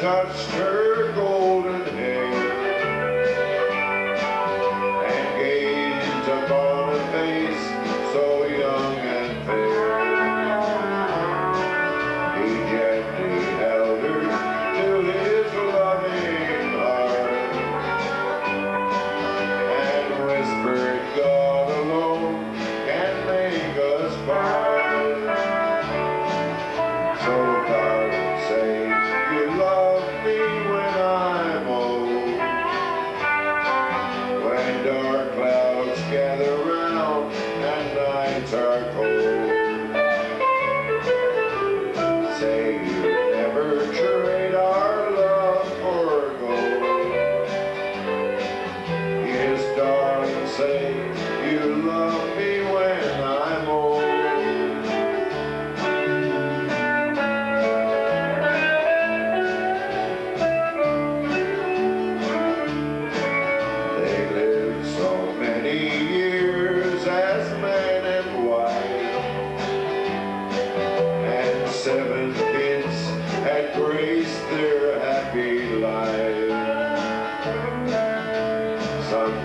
touched her gold. Sometimes